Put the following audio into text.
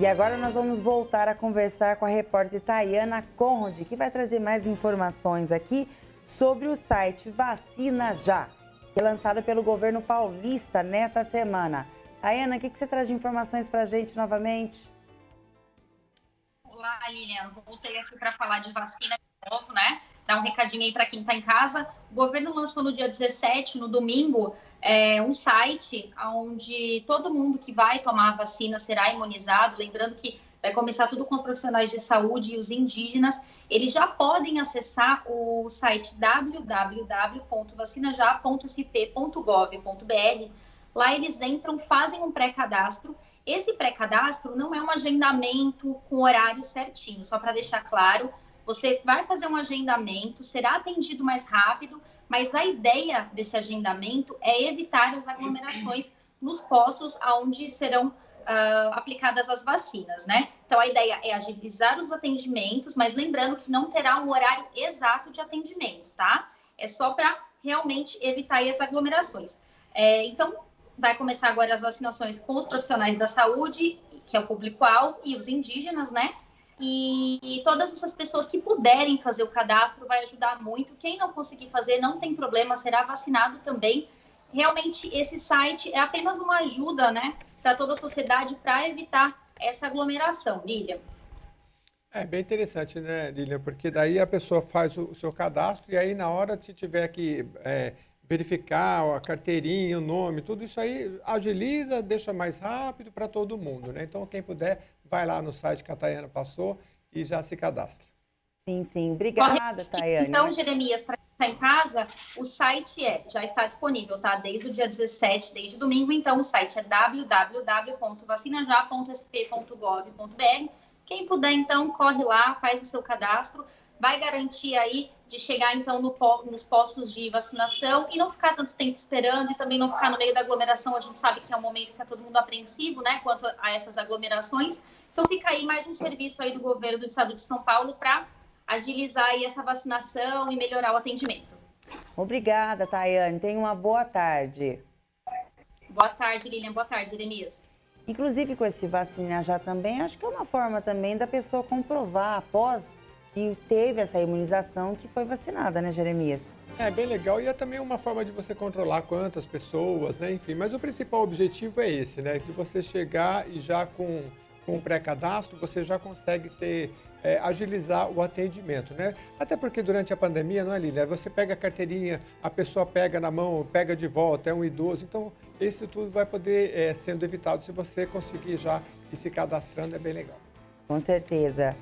E agora nós vamos voltar a conversar com a repórter Tayana Conde, que vai trazer mais informações aqui sobre o site Vacina Já, que é lançado pelo governo paulista nesta semana. Tayana, o que, que você traz de informações para a gente novamente? Olá, Lilian. Voltei aqui para falar de vacina de novo, né? Dar um recadinho aí para quem está em casa. O governo lançou no dia 17, no domingo, é, um site onde todo mundo que vai tomar a vacina será imunizado. Lembrando que vai começar tudo com os profissionais de saúde e os indígenas. Eles já podem acessar o site www.vacinajá.sp.gov.br. Lá eles entram, fazem um pré-cadastro. Esse pré-cadastro não é um agendamento com horário certinho, só para deixar claro. Você vai fazer um agendamento, será atendido mais rápido mas a ideia desse agendamento é evitar as aglomerações nos postos onde serão uh, aplicadas as vacinas, né? Então, a ideia é agilizar os atendimentos, mas lembrando que não terá um horário exato de atendimento, tá? É só para realmente evitar as aglomerações. É, então, vai começar agora as vacinações com os profissionais da saúde, que é o público-alvo, e os indígenas, né? E, todas essas pessoas que puderem fazer o cadastro vai ajudar muito. Quem não conseguir fazer, não tem problema, será vacinado também. Realmente, esse site é apenas uma ajuda, né, para toda a sociedade para evitar essa aglomeração. Lilian. É bem interessante, né, Lilian? Porque daí a pessoa faz o, seu cadastro e aí na hora, se tiver que é, verificar a carteirinha, o nome, tudo isso aí agiliza, deixa mais rápido para todo mundo, né? Então, quem puder, vai lá no site que a Tayana passou e já se cadastra. Sim, sim. Obrigada, Tayane. Então, Jeremias, para quem está em casa, o site é, já está disponível, tá? Desde o dia 17, desde domingo. Então, o site é www.vacinajá.sp.gov.br. Quem puder, então, corre lá, faz o seu cadastro. Vai garantir aí de chegar, então, no, nos postos de vacinação e não ficar tanto tempo esperando e também não ficar no meio da aglomeração. A gente sabe que é um momento que está todo mundo apreensivo, né, quanto a essas aglomerações. Então, fica aí mais um serviço aí do governo do estado de São Paulo para agilizar aí essa vacinação e melhorar o atendimento. Obrigada, Tayane. Tenha uma boa tarde. Boa tarde, Lilian. Boa tarde, Denise. Inclusive, com esse vacina já também, acho que é uma forma também da pessoa comprovar após que teve essa imunização que foi vacinada, né, Jeremias? É bem legal e é também uma forma de você controlar quantas pessoas, né? Enfim, mas o principal objetivo é esse, né? De você chegar e já com com o pré-cadastro, você já consegue ser, é, agilizar o atendimento, né? Até porque durante a pandemia, não é, Lília? Você pega a carteirinha, a pessoa pega na mão, pega de volta, é um idoso. Então, isso tudo vai poder é, sendo evitado se você conseguir já ir se cadastrando, é bem legal. Com certeza.